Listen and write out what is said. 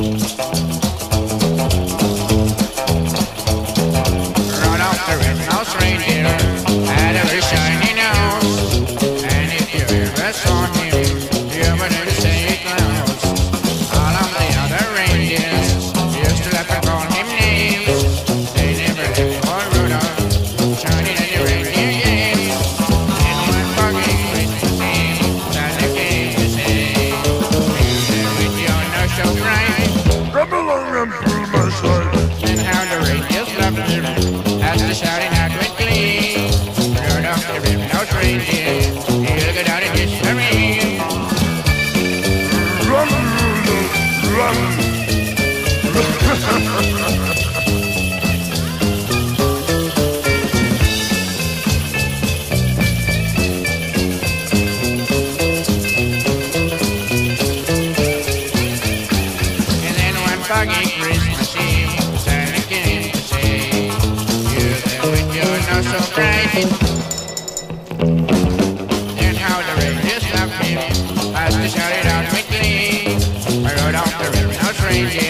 Rode off the red-nosed reindeer, the shouting out with glee. Rudolph the red-nosed reindeer, he'll go down in history. Run, run. And then one foggy Christmas And how the loved him as out with glee. Rudolph the